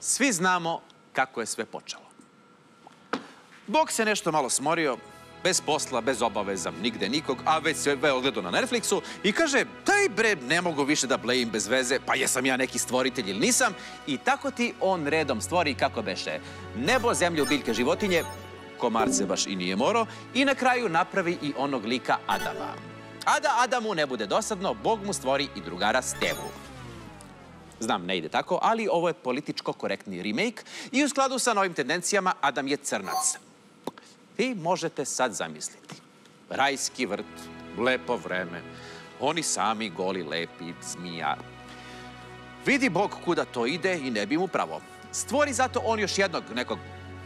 Svi znamo kako je sve počelo. Bog se nešto malo smorio, bez posla, bez obaveza, nigde nikog, a već se je ogledao na Netflixu i kaže, daj bre, ne mogu više da blejim bez veze, pa jesam ja neki stvoritelj ili nisam. I tako ti on redom stvori kako beše. Nebo, zemlju, biljke, životinje, komarce baš i nije moro, i na kraju napravi i onog lika Adama. A da Adamu ne bude dosadno, Bog mu stvori i drugara Stevu. Znam, ne ide tako, ali ovo je političko korektni remake i u skladu sa novim tendencijama Adam je crnac. Vi možete sad zamisliti. Rajski vrt, lepo vreme, oni sami goli, lepi, zmija. Vidi Bog kuda to ide i ne bi mu pravo. Stvori zato on još jednog, nekog,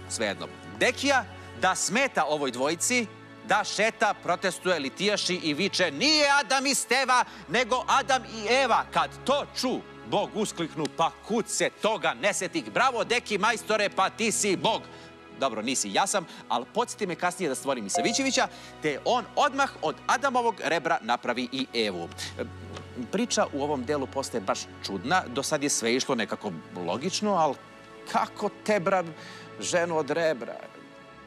svejedno, dekija, da smeta ovoj dvojici, da šeta, protestuje, litijaši i viče nije Adam i Steva, nego Adam i Eva. Kad to ču, Bog uskliknu, pa kud se toga ne setih. Bravo, deki majstore, pa ti si Bog dobro, nisi ja sam, ali podsjeti me kasnije da stvorim i Savićevića, te on odmah od Adamovog rebra napravi i Evu. Priča u ovom delu postaje baš čudna, do sad je sve išlo nekako logično, ali kako tebra ženu od rebra?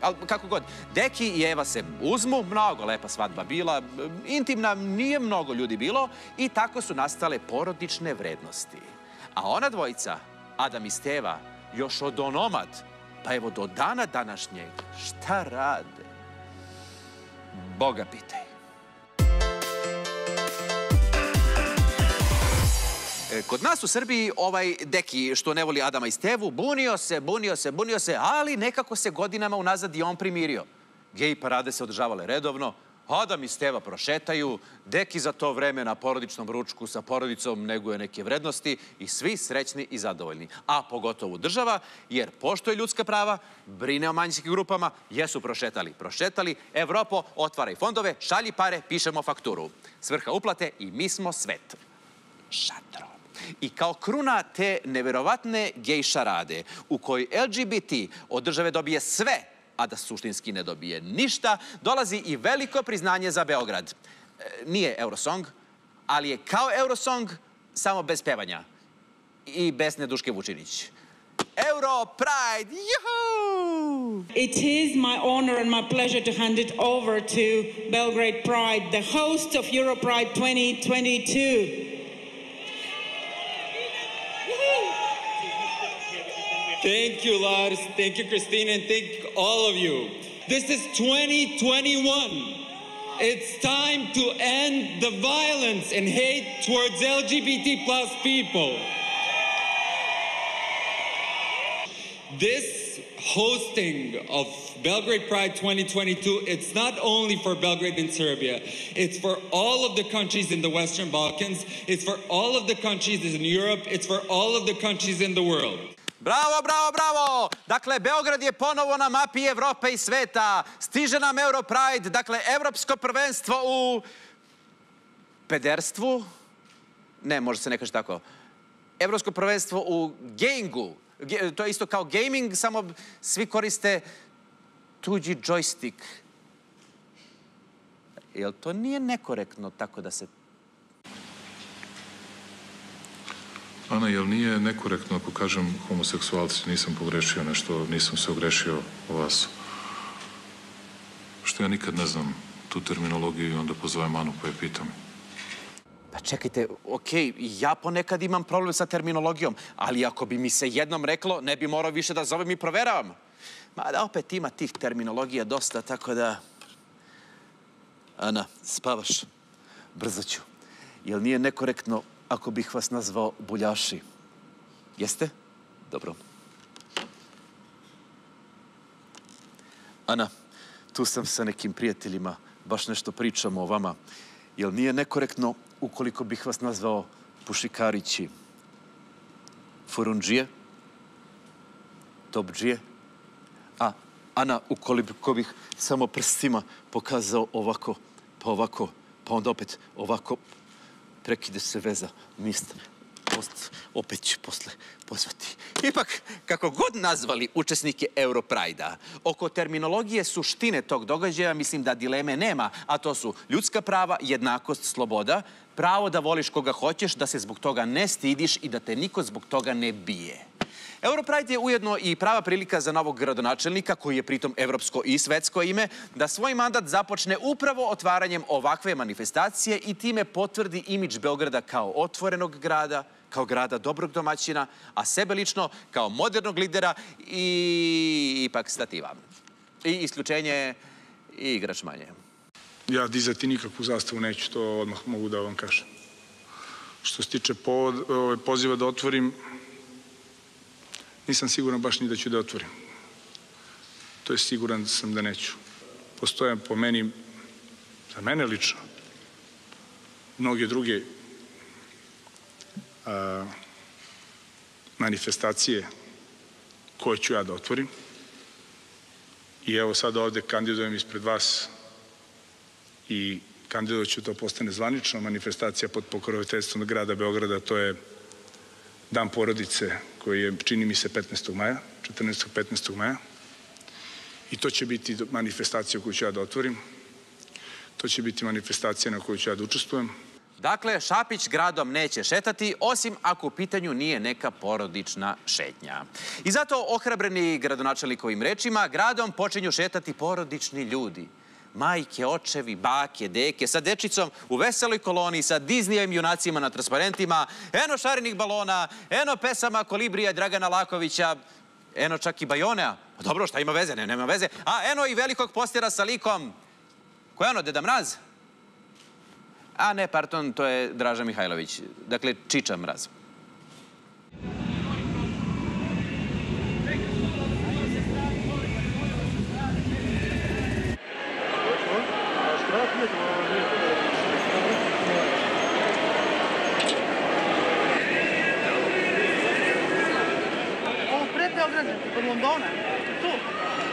Ali kako god, Deki i Eva se uzmu, mnogo lepa svadba bila, intimna nije mnogo ljudi bilo i tako su nastale porodične vrednosti. A ona dvojica, Adam i Steva, još od onomad, pa evo do dana današnjeg, šta rade? Boga pitaj. Kod nas u Srbiji ovaj deki što ne voli Adama i Stevu bunio se, bunio se, bunio se, ali nekako se godinama unazad i on primirio. Gej parade se održavale redovno, Adam i Steva prošetaju, deki za to vreme na porodičnom ručku sa porodicom neguje neke vrednosti i svi srećni i zadovoljni. A pogotovo država, jer poštoje ljudska prava, brine o manjskim grupama, jesu prošetali. Prošetali, Evropo, otvaraj fondove, šalji pare, pišemo fakturu. Svrha uplate i mi smo svet. Šatro. I kao kruna te neverovatne gej šarade u kojoj LGBT od države dobije sve a da suštinski ne dobije ništa, dolazi i veliko priznanje za Beograd. E, nije Eurosong, ali je kao Eurosong, samo bez pevanja. I bez Neduške Vučinić. Euro Pride, juhu! It is my honor and my pleasure to hand it over to Belgrade Pride, the host of Euro Pride 2022. Thank you, Lars. Thank you, Christine, and thank all of you. This is 2021. It's time to end the violence and hate towards LGBT plus people. This hosting of Belgrade Pride 2022, it's not only for Belgrade and Serbia, it's for all of the countries in the Western Balkans, it's for all of the countries in Europe, it's for all of the countries in the world. Bravo, bravo, bravo! Dakle, Beograd je ponovo na mapi Evrope i sveta. Stiže nam Europride, dakle, evropsko prvenstvo u pederstvu. Ne, može se ne kaže tako. Evropsko prvenstvo u gamingu. To je isto kao gaming, samo svi koriste tuđi joystick. Jel to nije nekorektno tako da se Ana, jel nije nekorektno ako kažem homoseksualci, nisam pogrešio nešto, nisam se ogrešio o vas? Što ja nikad ne znam tu terminologiju i onda pozovem Anu pa je pitam. Pa čekajte, okej, ja ponekad imam problem sa terminologijom, ali ako bi mi se jednom reklo, ne bi morao više da zovem i proveravam. Mada opet ima tih terminologija dosta, tako da... Ana, spavaš? Brzo ću. Jel nije nekorektno ako bih vas nazvao buljaši. Jeste? Dobro. Ana, tu sam sa nekim prijateljima, baš nešto pričamo o vama. Jel nije nekorektno ukoliko bih vas nazvao pušikarići? Furundžije? Topđije? A, Ana, ukoliko bih samo prstima pokazao ovako, pa ovako, pa onda opet ovako, prekide se veza, mist, post, opet ću posle pozvati. Ipak, kako god nazvali učesnike Europrajda, oko terminologije suštine tog događaja mislim da dileme nema, a to su ljudska prava, jednakost, sloboda, pravo da voliš koga hoćeš, da se zbog toga ne stidiš i da te niko zbog toga ne bije. Europride je ujedno i prava prilika za novog gradonačelnika, koji je pritom evropsko i svetsko ime, da svoj mandat započne upravo otvaranjem ovakve manifestacije i time potvrdi imidž Beograda kao otvorenog grada, kao grada dobrog domaćina, a sebe lično kao modernog lidera i ipak stativa. I isključenje i igrač manje. Ja dizati nikakvu zastavu neću, to odmah mogu da vam kažem. Što se tiče ove, poziva da otvorim, nisam siguran baš ni da ću da otvorim. To je siguran sam da neću. Postoje po meni, za mene lično, mnoge druge a, manifestacije koje ću ja da otvorim. I evo sad ovde kandidujem ispred vas i kandidovat ću to postane zvanično manifestacija pod pokroviteljstvom grada Beograda, to je Dan porodice koji je, čini mi se, 15. maja, 14. 15. maja. I to će biti manifestacija koju ću ja da otvorim. To će biti manifestacija na kojoj ću ja da učestvujem. Dakle, Šapić gradom neće šetati, osim ako u pitanju nije neka porodična šetnja. I zato, ohrabreni gradonačelnikovim rečima, gradom počinju šetati porodični ljudi. Majke, očevi, bake, deke, sa dečicom u veseloj koloni, sa Disneyem junacima na transparentima, eno šarenih balona, eno pesama Kolibrija Dragana Lakovića, eno čak i Bajonea. Pa dobro, šta ima veze? Ne, nema veze. A eno i velikog postera sa likom, ko je ono, Deda Mraz? A ne, pardon, to je Draža Mihajlović. Dakle, Čiča Mraz. Ovo pred Beograda, kod Londona. Tu.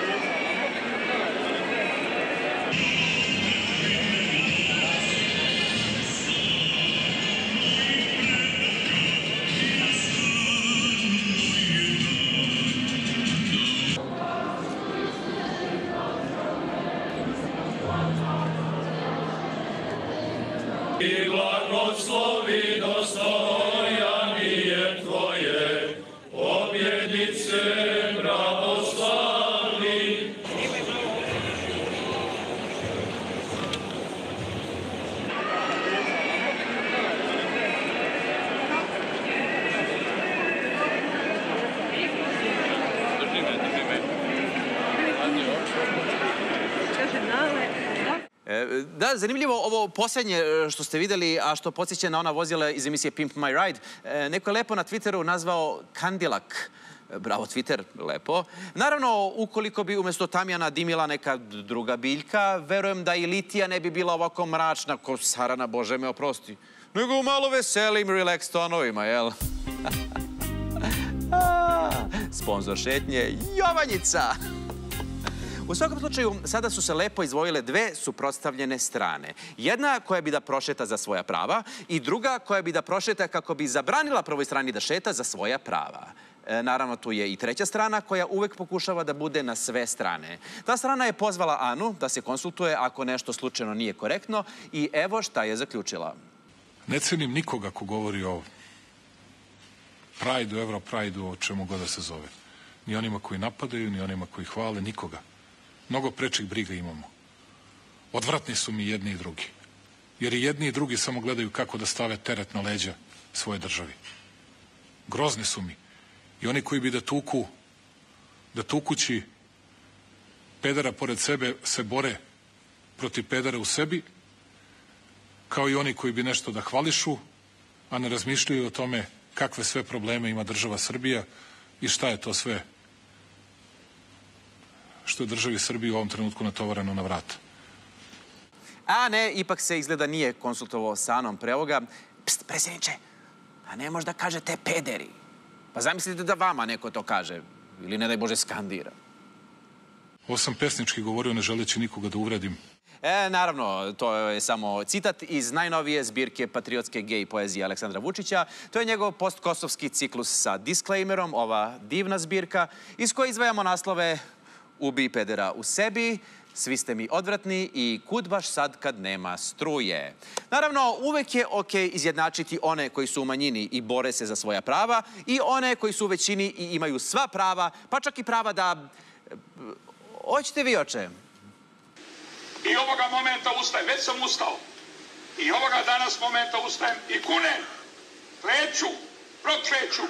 Da, zanimljivo ovo poslednje e, što ste videli, a što podsjeća na ona vozila iz emisije Pimp My Ride. E, Neko je lepo na Twitteru nazvao Kandilak. E, Bravo, Twitter, lepo. Naravno, ukoliko bi umesto tamjana dimila neka druga biljka, verujem da i litija ne bi bila ovako mračna ko Sarana, Bože me oprosti. Nego u malo veselim, relax tonovima, jel? Sponzor šetnje, Jovanjica! U svakom slučaju, sada su se lepo izvojile dve suprotstavljene strane. Jedna koja bi da prošeta za svoja prava i druga koja bi da prošeta kako bi zabranila prvoj strani da šeta za svoja prava. E, naravno, tu je i treća strana koja uvek pokušava da bude na sve strane. Ta strana je pozvala Anu da se konsultuje ako nešto slučajno nije korektno i evo šta je zaključila. Ne cenim nikoga ko govori o Prajdu, Europrajdu, o čemu god da se zove. Ni onima koji napadaju, ni onima koji hvale, nikoga. Mnogo prečih briga imamo. Odvratni su mi jedni i drugi. Jer i jedni i drugi samo gledaju kako da stave teret na leđa svoje državi. Grozni su mi. I oni koji bi da tuku, da tukući pedera pored sebe se bore protiv pedera u sebi, kao i oni koji bi nešto da hvališu, a ne razmišljaju o tome kakve sve probleme ima država Srbija i šta je to sve što je državi Srbiji u ovom trenutku natovareno na vrata. A ne, ipak se izgleda nije konsultovao sa Anom pre ovoga. Pst, predsjedniče, a ne možda kažete pederi. Pa zamislite da vama neko to kaže. Ili ne daj Bože skandira. Ovo sam pesnički govorio ne želeći nikoga da uvredim. E, naravno, to je samo citat iz najnovije zbirke patriotske gej poezije Aleksandra Vučića. To je njegov postkosovski ciklus sa disclaimerom, ova divna zbirka, iz koje izvajamo naslove Ubi pedera u sebi, Svi ste mi odvratni i kud baš sad kad nema struje. Naravno, uvek je ok izjednačiti one koji su u manjini i bore se za svoja prava i one koji su u većini i imaju sva prava, pa čak i prava da... Hoćete vi, oče? I ovoga momenta ustajem, već sam ustao. I ovoga danas momenta ustajem i kunem, kleću, prokleću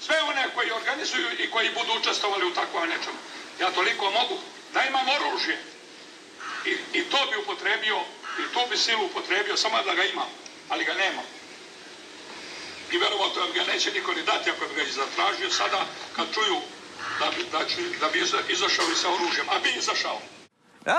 sve one koji organizuju i koji budu učestvovali u takvom nečemu. Ja toliko mogu da imam oružje. I, I to bi upotrebio, i tu bi silu upotrebio, samo da ga imam, ali ga nemam. I verovatno da ga neće niko ni dati ako bi ga zatražio sada kad čuju da bi, da, ću, da bi iza- izašao i sa oružjem, a bi izašao.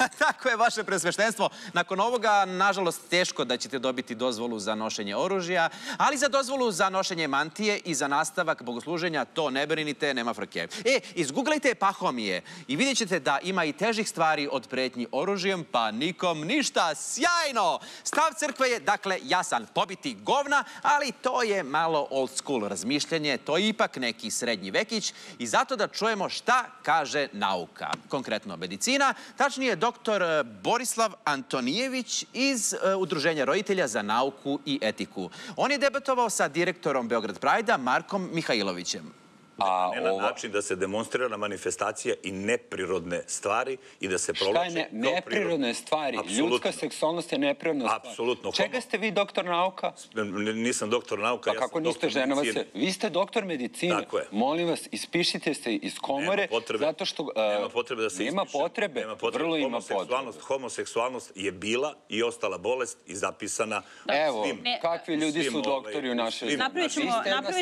A, tako je vaše presveštenstvo. Nakon ovoga, nažalost, teško da ćete dobiti dozvolu za nošenje oružja, ali za dozvolu za nošenje mantije i za nastavak bogosluženja, to ne brinite, nema frke. E, izguglajte Pahomije i vidjet ćete da ima i težih stvari od pretnji oružjem, pa nikom ništa. Sjajno! Stav crkve je, dakle, jasan, pobiti govna, ali to je malo old school razmišljanje, to je ipak neki srednji vekić i zato da čujemo šta kaže nauka. Konkretno medicina, tačnije doktor e, Borislav Antonijević iz e, Udruženja roditelja za nauku i etiku. On je debatovao sa direktorom Beograd Prajda Markom Mihajlovićem. A ne na ova, način da se demonstrira manifestacija i neprirodne stvari i da se šta provlače je ne, neprirodne stvari? Apsolutno. Ljudska seksualnost je neprirodna stvar. Apsolutno. Čega ste vi doktor nauka? N- Nisam doktor nauka, Pa ja kako sam niste žena vas. Vi ste doktor medicine. Tako je. Molim vas, ispišite se iz komore. Nema potrebe. Zato što... uh, Nema potrebe da se Nema ispišem. potrebe. Nema potrebe. Vrlo ima potrebe. Homoseksualnost, homoseksualnost je bila i ostala bolest i zapisana Evo, svim. Ne, kakvi ljudi su ovaj, doktori u našoj Napravit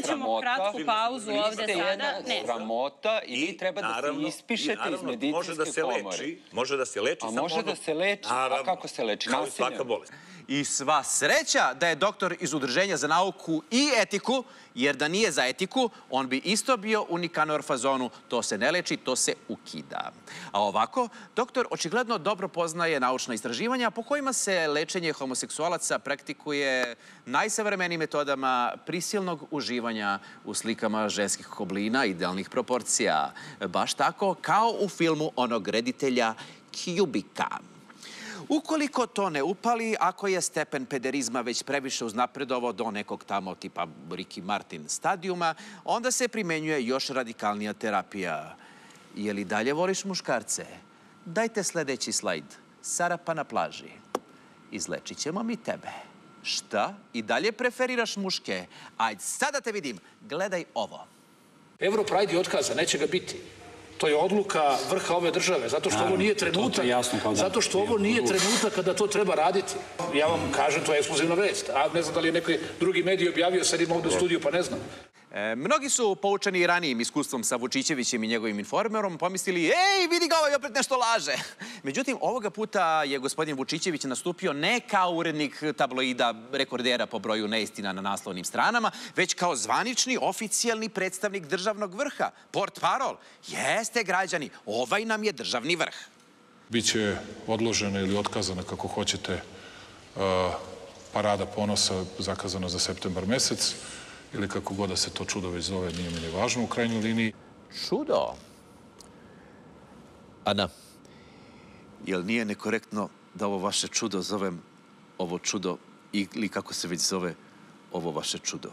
ćemo, kratku pauzu ovde ste jedna. Ne, sramota i, vi treba da se ispišete iz naravno, medicinske može da se komore. Leči, može da se leči A može da se leči? A kako se leči? Kao i svaka bolest. I sva sreća da je doktor iz Udruženja za nauku i etiku, jer da nije za etiku, on bi isto bio u Nikanor fazonu, to se ne leči, to se ukida. A ovako, doktor očigledno dobro poznaje naučna istraživanja po kojima se lečenje homoseksualaca praktikuje najsavremenijim metodama prisilnog uživanja u slikama ženskih oblina idealnih proporcija. Baš tako kao u filmu onog reditelja Kubika. Ukoliko to ne upali, ako je stepen pederizma već previše uznapredovao do nekog tamo tipa Ricky Martin stadijuma, onda se primenjuje još radikalnija terapija. Je li dalje voliš muškarce? Dajte sledeći slajd. Sarapa na plaži. Izlečit ćemo mi tebe. Šta? I dalje preferiraš muške? Ajde, sada te vidim. Gledaj ovo. Europride je otkazan, neće ga biti. To je odluka vrha ove države, zato što ovo nije trenutak, zato što ovo nije trenutak kada to treba raditi. Ja vam kažem, to je ekskluzivna vest, a ne znam da li je neki drugi medij objavio, sad imam ovde u studiju, pa ne znam. E, mnogi su poučeni ranijim iskustvom sa Vučićevićem i njegovim informerom pomislili, ej, vidi ga ovaj opet nešto laže. Međutim, ovoga puta je gospodin Vučićević nastupio ne kao urednik tabloida rekordera po broju neistina na naslovnim stranama, već kao zvanični, oficijalni predstavnik državnog vrha. Port parol. Jeste, građani, ovaj nam je državni vrh. Biće odložena ili otkazana, kako hoćete, uh, parada ponosa zakazana za septembar mesec ili kako god da se to čudo već zove, nije mi ni važno u krajnjoj liniji. Čudo. Ana, jel nije nekorektno da ovo vaše čudo zovem ovo čudo ili kako se već zove ovo vaše čudo?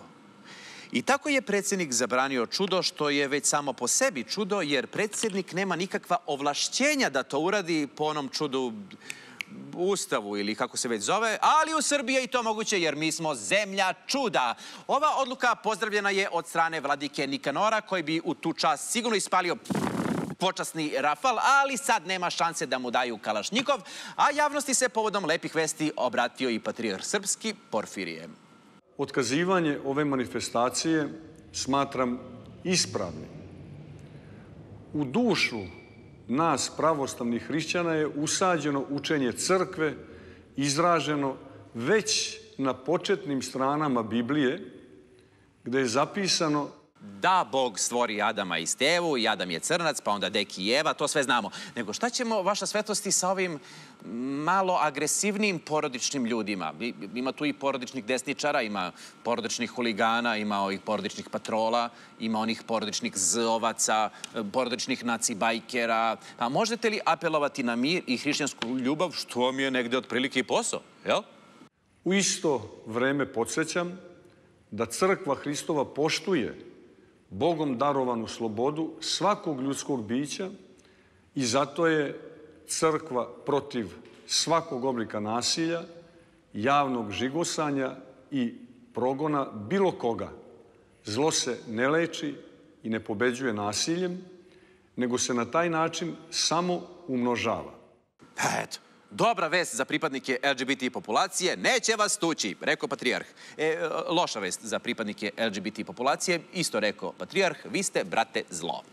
I tako je predsjednik zabranio čudo, što je već samo po sebi čudo, jer predsjednik nema nikakva ovlašćenja da to uradi po onom čudu Ustavu ili kako se već zove, ali u Srbiji je i to moguće jer mi smo zemlja čuda. Ova odluka pozdravljena je od strane vladike Nikanora koji bi u tu čast sigurno ispalio počasni rafal, ali sad nema šanse da mu daju Kalašnikov, a javnosti se povodom lepih vesti obratio i patrijar srpski Porfirije. Otkazivanje ove manifestacije smatram ispravnim. U dušu nas, pravoslavnih hrišćana, je usađeno učenje crkve, izraženo već na početnim stranama Biblije, gde je zapisano da Bog stvori Adama i Stevu i Adam je crnac, pa onda Deki i Eva, to sve znamo. Nego šta ćemo, vaša svetosti, sa ovim malo agresivnim porodičnim ljudima? Ima tu i porodičnih desničara, ima porodičnih huligana, ima ovih porodičnih patrola, ima onih porodičnih zovaca, porodičnih nacibajkera. Pa možete li apelovati na mir i hrišćansku ljubav, što vam je negde otprilike i posao, jel? U isto vreme podsjećam da crkva Hristova poštuje Bogom darovanu slobodu svakog ljudskog bića i zato je crkva protiv svakog oblika nasilja, javnog žigosanja i progona bilo koga. Zlo se ne leči i ne pobeđuje nasiljem, nego se na taj način samo umnožava. Pa eto, Dobra vest za pripadnike LGBT populacije, neće vas tući, rekao patrijarh. E, loša vest za pripadnike LGBT populacije, isto rekao patrijarh, vi ste, brate, zlo.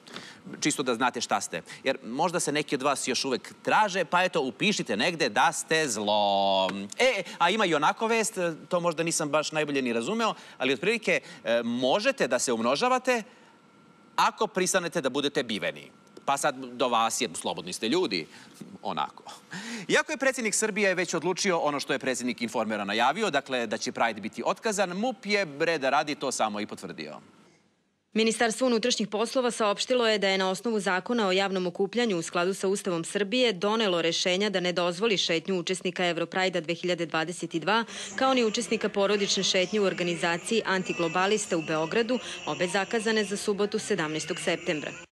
Čisto da znate šta ste. Jer možda se neki od vas još uvek traže, pa eto, upišite negde da ste zlo. E, a ima i onako vest, to možda nisam baš najbolje ni razumeo, ali otprilike e, možete da se umnožavate ako pristanete da budete biveni. Pa sad do vas je, slobodni ste ljudi, onako. Iako je predsjednik Srbije već odlučio ono što je predsjednik informera najavio, dakle da će Pride biti otkazan, MUP je bre da radi to samo i potvrdio. Ministarstvo unutrašnjih poslova saopštilo je da je na osnovu zakona o javnom okupljanju u skladu sa Ustavom Srbije donelo rešenja da ne dozvoli šetnju učesnika Evroprajda 2022 kao ni učesnika porodične šetnje u organizaciji Antiglobalista u Beogradu, obe zakazane za subotu 17. septembra.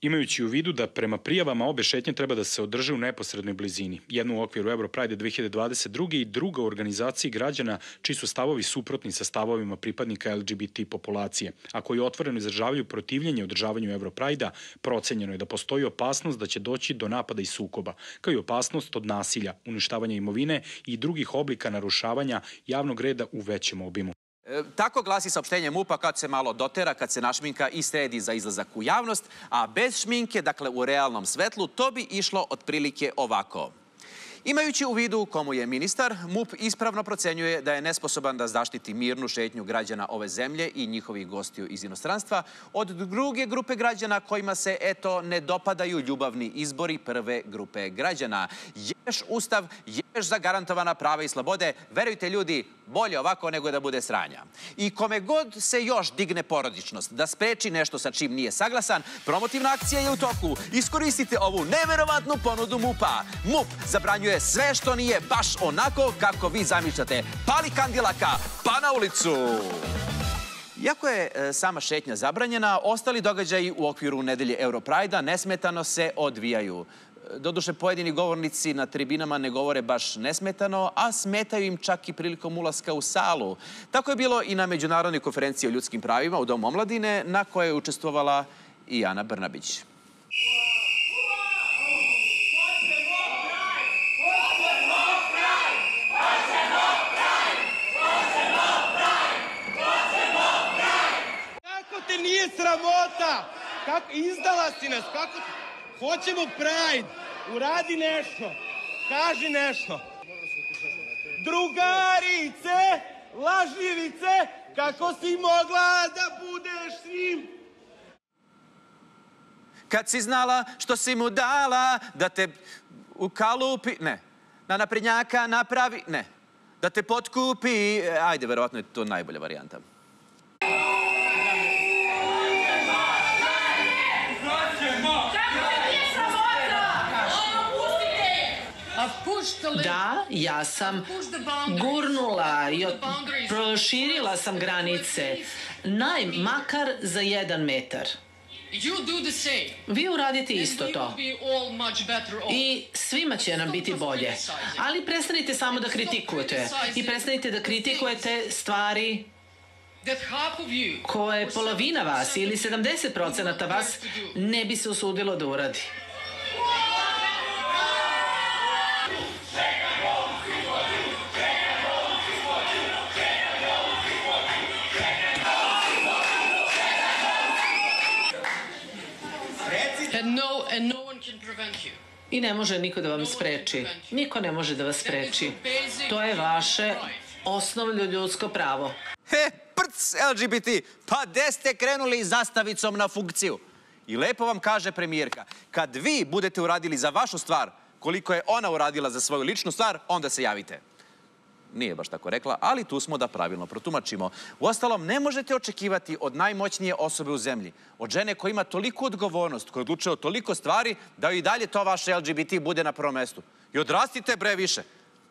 Imajući u vidu da prema prijavama obe šetnje treba da se održe u neposrednoj blizini, jednu u okviru Europride 2022. i druga u organizaciji građana čiji su stavovi suprotni sa stavovima pripadnika LGBT populacije, a koji otvoreno izražavaju protivljenje održavanju Europride-a, procenjeno je da postoji opasnost da će doći do napada i sukoba, kao i opasnost od nasilja, uništavanja imovine i drugih oblika narušavanja javnog reda u većem obimu. E, tako glasi saopštenje MUPA kad se malo dotera, kad se našminka i sredi za izlazak u javnost, a bez šminke, dakle u realnom svetlu, to bi išlo otprilike ovako. Imajući u vidu komu je ministar, MUP ispravno procenjuje da je nesposoban da zaštiti mirnu šetnju građana ove zemlje i njihovih gostiju iz inostranstva od druge grupe građana kojima se, eto, ne dopadaju ljubavni izbori prve grupe građana. Ješ ustav, ješ zagarantovana prava i slobode, verujte ljudi, bolje ovako nego da bude sranja. I kome god se još digne porodičnost da spreči nešto sa čim nije saglasan, promotivna akcija je u toku. Iskoristite ovu neverovatnu ponudu MUPA. MUP zabranjuje sve što nije baš onako kako vi zamišljate. Pali kandilaka, pa na ulicu! Iako je e, sama šetnja zabranjena, ostali događaji u okviru nedelje Europrajda nesmetano se odvijaju. Doduše, pojedini govornici na tribinama ne govore baš nesmetano, a smetaju im čak i prilikom ulaska u salu. Tako je bilo i na Međunarodnoj konferenciji o ljudskim pravima u Domu omladine, na kojoj je učestvovala i Ana Brnabić. Kako te nije sramota? Izdala si nas, kako... Hoćemo Pride. Uradi nešto. Kaži nešto. Drugarice, lažljivice, kako si mogla da budeš s njim? Kad si znala što si mu dala, da te u kalupi, ne, na naprednjaka napravi, ne, da te potkupi, ajde, verovatno je to najbolja varijanta. Da, ja sam gurnula i proširila sam granice. Naj, makar za jedan metar. Vi uradite isto to. I svima će nam biti bolje. Ali prestanite samo da kritikujete. I prestanite da kritikujete stvari koje polovina vas ili 70% vas ne bi se usudilo da uradi. I ne može niko da vam spreči. Niko ne može da vas spreči. To je vaše osnovno ljudsko pravo. He, prc LGBT. Pa gde ste krenuli zastavicom na funkciju? I lepo vam kaže premijerka, kad vi budete uradili za vašu stvar, koliko je ona uradila za svoju ličnu stvar, onda se javite. Nije baš tako rekla, ali tu smo da pravilno protumačimo. Uostalom, ne možete očekivati od najmoćnije osobe u zemlji, od žene koja ima toliku odgovornost, koja odlučuje o toliko stvari, da i dalje to vaše LGBT bude na prvom mestu. I odrastite bre više.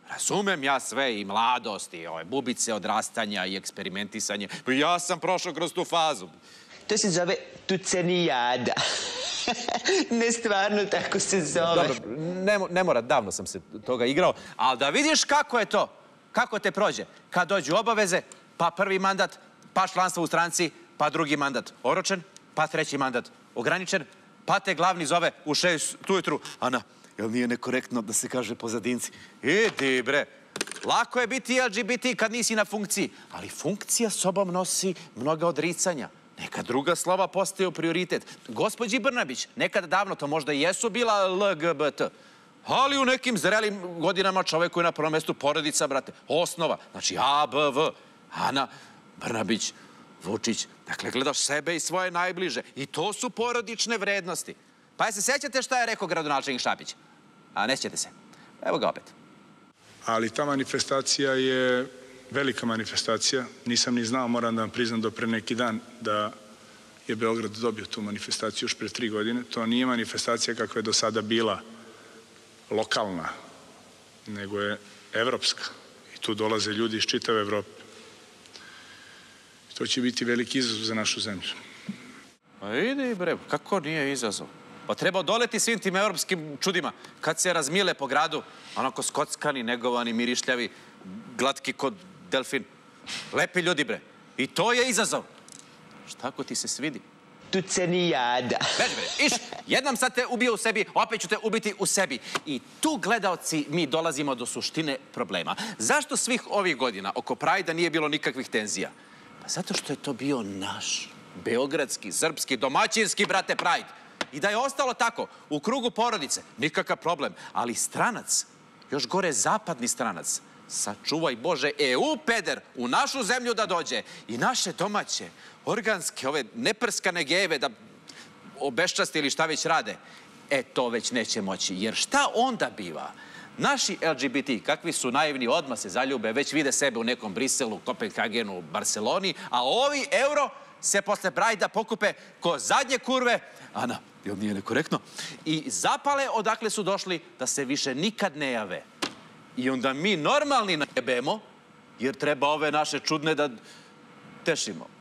Razumem ja sve i mladost i ove bubice odrastanja i eksperimentisanje. Pa Ja sam prošao kroz tu fazu. To se zove tucenijada. ne stvarno tako se zove. Dobro, ne, ne mora, davno sam se toga igrao, ali da vidiš kako je to, kako te prođe. Kad dođu obaveze, pa prvi mandat, pa članstvo u stranci, pa drugi mandat oročen, pa treći mandat ograničen, pa te glavni zove u šest ujutru. Ana, jel nije nekorektno da se kaže pozadinci? Idi bre, lako je biti LGBT kad nisi na funkciji, ali funkcija sobom nosi mnoga odricanja. Neka druga slova postaju prioritet. Gospođi Brnabić, nekad davno to možda i jesu bila LGBT, ali u nekim zrelim godinama čovek koji je na prvom mestu porodica, brate, osnova. Znači A, B, V, Ana, Brnabić, Vučić. Dakle, gledaš sebe i svoje najbliže. I to su porodične vrednosti. Pa je se sećate šta je rekao gradonačelnik Šapić? A ne sjećate se. Evo ga opet. ali ta manifestacija je velika manifestacija. Nisam ni znao, moram da vam priznam, do pre neki dan da je Beograd dobio tu manifestaciju još pre tri godine. To nije manifestacija kakva je do sada bila lokalna, nego je evropska. I tu dolaze ljudi iz čitave Evrope. To će biti veliki izazov za našu zemlju. Pa idi bre, kako nije izazov? Pa treba odoleti svim tim europskim čudima. Kad se razmile po gradu, onako skockani, negovani, mirišljavi, glatki kod delfin. Lepi ljudi bre. I to je izazov. Šta ako ti se svidi? Tucenijada. Beži bre, iš, jednom sad te ubio u sebi, opet ću te ubiti u sebi. I tu, gledaoci, mi dolazimo do suštine problema. Zašto svih ovih godina oko Prajda nije bilo nikakvih tenzija? Pa zato što je to bio naš, beogradski, srpski, domaćinski, brate, Pride. I da je ostalo tako, u krugu porodice, nikakav problem. Ali stranac, još gore zapadni stranac, sačuvaj Bože EU peder u našu zemlju da dođe i naše domaće, organske, ove neprskane gejeve da obeščasti ili šta već rade, e to već neće moći. Jer šta onda biva? Naši LGBT, kakvi su naivni, odmah se zaljube, već vide sebe u nekom Briselu, Kopenhagenu, Barceloni, a ovi euro se posle Brajda pokupe ko zadnje kurve, Ana, jel nije nekorektno, i zapale odakle su došli da se više nikad ne jave. I onda mi normalni najebemo, jer treba ove naše čudne da tešimo.